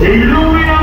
Illuminati!